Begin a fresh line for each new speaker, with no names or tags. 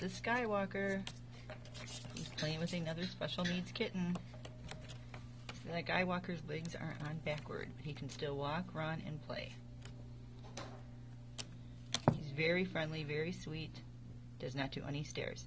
This Skywalker. He's playing with another special needs kitten. So that Skywalker's legs are on backward, but he can still walk, run, and play. He's very friendly, very sweet, does not do any stairs.